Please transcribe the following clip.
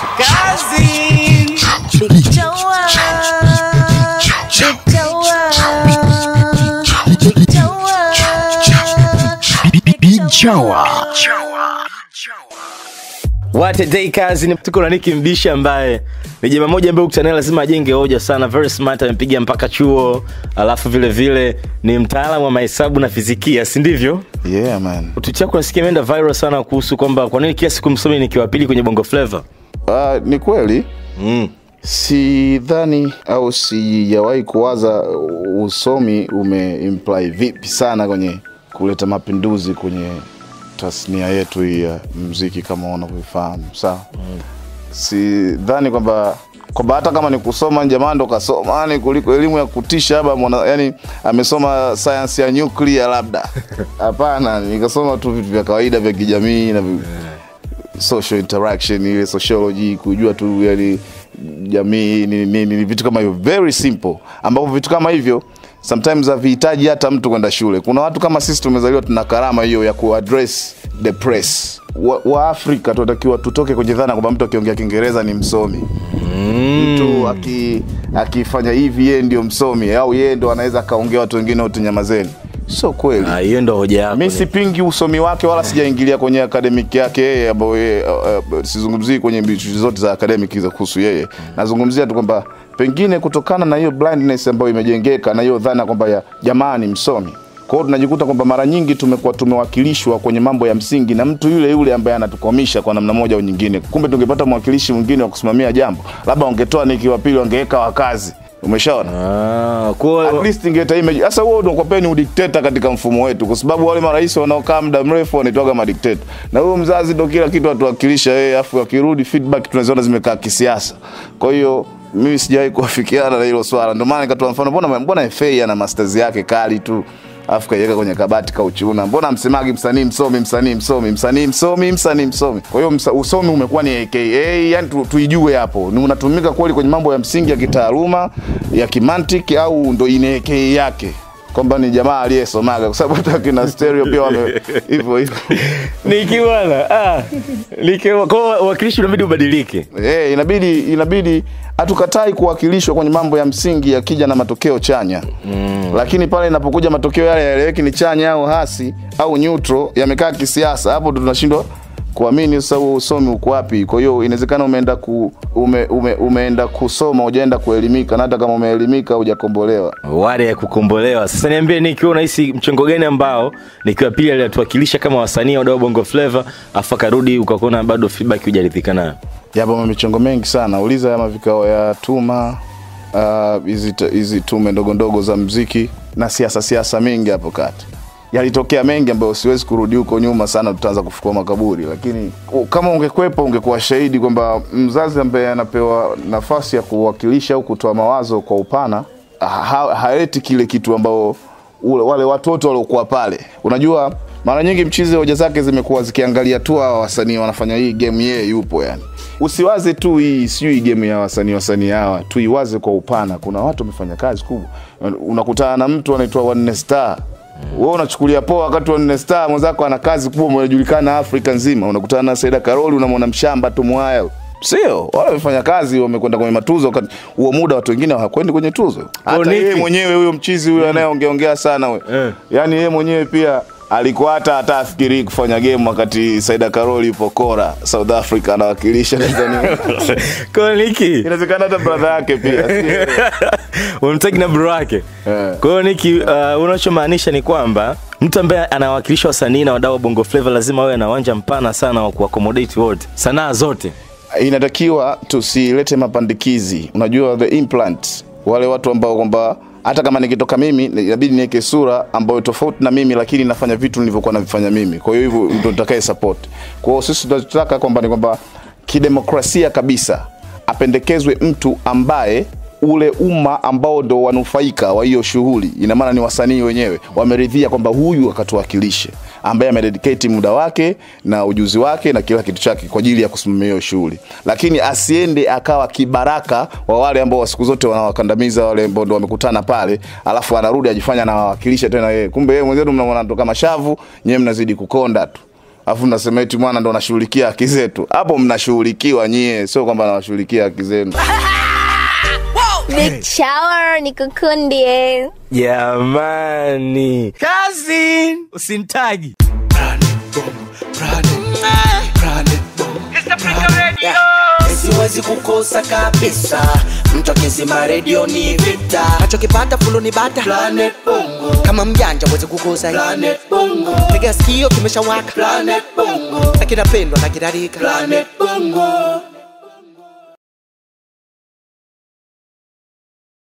Kazi. Big Joa. Big Joa. Big Joa. Big Joa. What a day kazi ni tuko na niki Mbishi ambaye ni jamaa moja ambaye ukutana naye lazima ajenge hoja sana very smart amepiga mpaka chuo alafu vile vile ni mtaalamu wa mahesabu na fizikia si ndivyo yeah man utu chako nasikia imeenda viral sana kuhusu kwamba kwa nini kila siku msomi nikiwa pili kwenye bongo flavor uh, ni kweli mm. sidhani au sijawahi kuwaza usomi umeimply vipi sana kwenye kuleta mapinduzi kwenye tasnia yetu hii ya mziki kama unavyoifahamu sawa mm. sidhani kwamba kwamba hata kama ni kusoma jamaa ndo kasoma yani kuliko elimu ya kutisha aba mwana yani amesoma science ya nuclear labda hapana nikasoma tu vitu vya kawaida vya kijamii na vi- social interaction ile sociology kujua tu yani jamii ni nini ni vitu kama hivyo. Very simple. Ambapo vitu kama hivyo sometimes havihitaji hata mtu kwenda shule. Kuna watu kama sisi tumezaliwa tuna karama hiyo ya kuaddress the press. Wa, wa afrika tunatakiwa tutoke kwenye dhana kwamba mtu akiongea kiingereza ni msomi. Mtu aki- akifanya hivi yeye ndio msomi au yeye ndo anaweza akaongea watu wengine wote nyamazeni sio kweli. Ah, hiyo ndo hoja yako Mimi sipingi usomi wake wala sijaingilia kwenye academic yake yeye ambayo yeye, uh, uh, sizungumzii kwenye bichu zote za academic za kuhusu yeye. Nazungumzia tu kwamba pengine kutokana na hiyo blindness ambayo imejengeka na hiyo dhana kwamba ya jamaa ni msomi. Kwa hiyo tunajikuta kwamba mara nyingi tumekuwa tumewakilishwa kwenye mambo ya msingi na mtu yule yule ambaye anatukomisha kwa namna moja au nyingine. Kumbe tungepata mwakilishi mwingine wa kusimamia jambo labda wangetoa nikiwa pili wangeweka wakazi umeshaona? Ah, kwa at least ingeta image. Sasa huo ndo kwapeni ni udikteta katika mfumo wetu kwa sababu wale marais wanaokaa muda mrefu wanaitwaga madikteta na huyo mzazi ndo kila kitu atuwakilisha yeye afu akirudi feedback tunaziona zimekaa kisiasa. Kwa hiyo mimi sijawahi kuafikiana na hilo swala. Ndio maana nikatoa mfano mbona mbona FA ana masters yake kali tu afu kaiweka kwenye kabati kauchuna. Mbona msemagi msanii msomi msanii msomi msanii msomi msanii msomi? Kwa hiyo usomi umekuwa ni aka yani tu, tuijue hapo. Ni unatumika kweli kwenye mambo ya msingi ya kitaaluma ya kimantiki au ndo ina aka yake kwamba ni jamaa aliyesomaga kwa sababu hata kina stereo pia wame hivyo hivyo. Nikiwana ah, nikiwa kwa wakilishi unabidi ubadilike. Eh, hey, inabidi inabidi hatukatai kuwakilishwa kwenye mambo ya msingi yakija na matokeo chanya. Mm. lakini pale inapokuja matokeo yale yaeleweki ni chanya au hasi au neutral yamekaa kisiasa hapo tunashindwa kuamini sasa huo usomi uko wapi. Kwa hiyo inawezekana umeenda ku, ume, ume, umeenda kusoma hujaenda kuelimika na hata kama umeelimika hujakombolewa. Wale ya kukombolewa. Sasa niambie nikiwa unahisi mchongo gani ambao nikiwa pili alituwakilisha kama wasanii wa bongo flava afu akarudi ukakuona bado feedback hujaridhika nayo? Yapo michongo mengi sana. Uliza ama vikao ya tuma ah, hizi uh, hizi tume ndogo ndogo za mziki na siasa siasa mingi hapo kati yalitokea mengi ambayo siwezi kurudi huko nyuma sana tutaanza kufukua makaburi. Lakini kama ungekwepa ungekuwa shahidi kwamba mzazi ambaye anapewa nafasi ya kuwakilisha au kutoa mawazo kwa upana ha, haeti kile kitu ambao ule, wale watoto waliokuwa pale. Unajua mara nyingi mchizi hoja zake zimekuwa zikiangalia tu hawa wasanii wanafanya hii game yeye yupo yani. Usiwaze tu hii sijui game ya wasanii wasanii hawa tuiwaze kwa upana. Kuna watu wamefanya kazi kubwa. Unakutana na mtu anaitwa One Star wewe unachukulia poa wakati wa nne Star mwenzako ana kazi kubwa unajulikana Afrika nzima. Unakutana na Saida Karoli unamwona mshamba tu mwaya sio wale wamefanya kazi wamekwenda kwenye matuzo wakati huo muda watu wengine hawakwendi kwenye tuzo. Hata yeye mwenyewe huyo mchizi huyo anayeongeongea sana huyo. Eh. yaani yeye mwenyewe pia alikuwa hata afikirii kufanya game wakati Saida Karoli yupo Kora South Africa anawakilisha. Tanzania Koniki. inawezekana hata brother yake pia Unamtaki na bro wake? Eh. kwa hiyo niki uh, unachomaanisha ni kwamba mtu ambaye anawakilisha wasanii na wadau wa bongo flava lazima awe na uwanja mpana sana wa kuaccommodate wote sanaa zote. Inatakiwa tusilete mapandikizi. Unajua the implant wale watu ambao kwamba hata kama nikitoka mimi inabidi niweke sura ambayo tofauti na mimi lakini nafanya vitu nilivyokuwa navifanya mimi. Kwa hiyo hivyo ndo nitakaye support. Kwa hiyo sisi tunachotaka kwamba ni kwamba kidemokrasia kabisa apendekezwe mtu ambaye ule umma ambao ndo wanufaika wa hiyo shughuli. Ina maana ni wasanii wenyewe. Wameridhia kwamba huyu akatuwakilishe ambaye amededicate muda wake na ujuzi wake na kila kitu chake kwa ajili ya kusimamia hiyo shughuli. Lakini asiende akawa kibaraka wa wale ambao siku zote wanawakandamiza wale ambao ndo wamekutana pale alafu anarudi ajifanya anawawakilisha tena yeye. Kumbe yeye mwenzetu mnamwona kama mashavu nyewe mnazidi kukonda tu. Alafu mnasema eti mwana ndo anashughulikia haki zetu. Hapo mnashughulikiwa nyie sio kwamba anawashughulikia haki zenu. Big shower ni kukundie. Jamani. Kazi usintagi siwezi kukosa kabisa. Mtu akisema redio ni vita. Nachokipata fulu ni bata Planet Bongo. Kama mjanja wezi kukosa Planet Bongo. Tega sikio kimeshawaka. Planet Bongo. Na kinapendwa na kinarika Planet Bongo